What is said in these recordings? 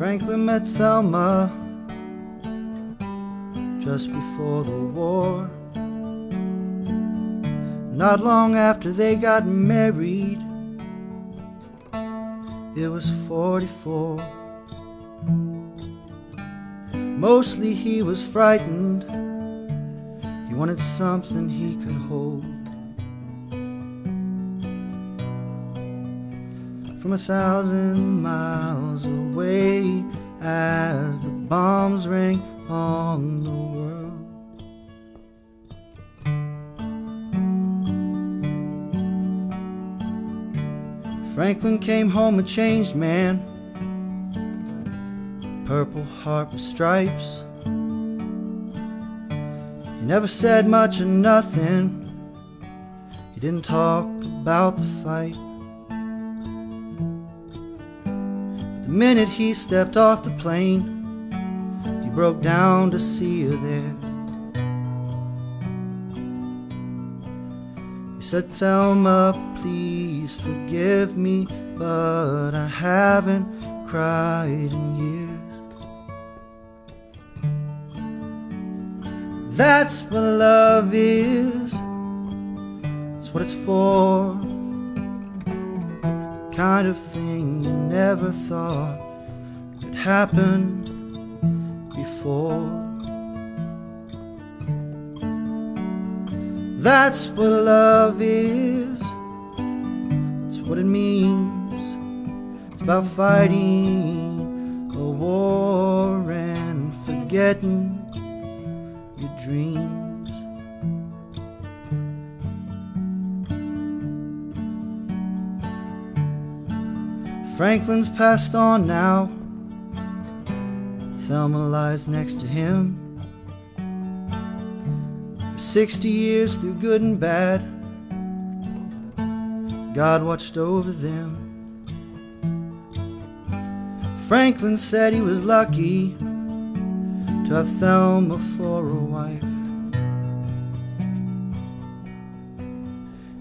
Franklin met Thelma just before the war. Not long after they got married, it was 44. Mostly he was frightened, he wanted something he could hold. From a thousand miles away as the bombs rang on the world. Franklin came home a changed man, purple heart with stripes. He never said much or nothing, he didn't talk about the fight. Minute he stepped off the plane, he broke down to see her there. He said, Thelma, please forgive me, but I haven't cried in years. That's what love is, it's what it's for. Kind of thing never thought could happen before. That's what love is. It's what it means. It's about fighting a war and forgetting Franklin's passed on now. Thelma lies next to him. For 60 years through good and bad, God watched over them. Franklin said he was lucky to have Thelma for a wife.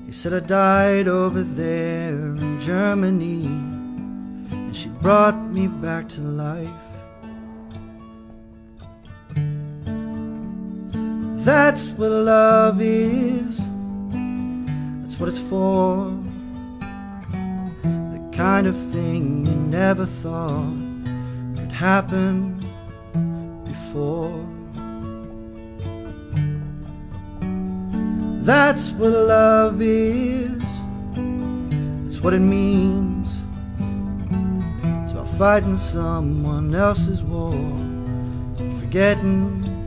He said I died over there in Germany, and she brought me back to life. That's what love is. That's what it's for. The kind of thing you never thought could happen before. That's what love is. that's what it means. Fighting someone else's war, forgetting.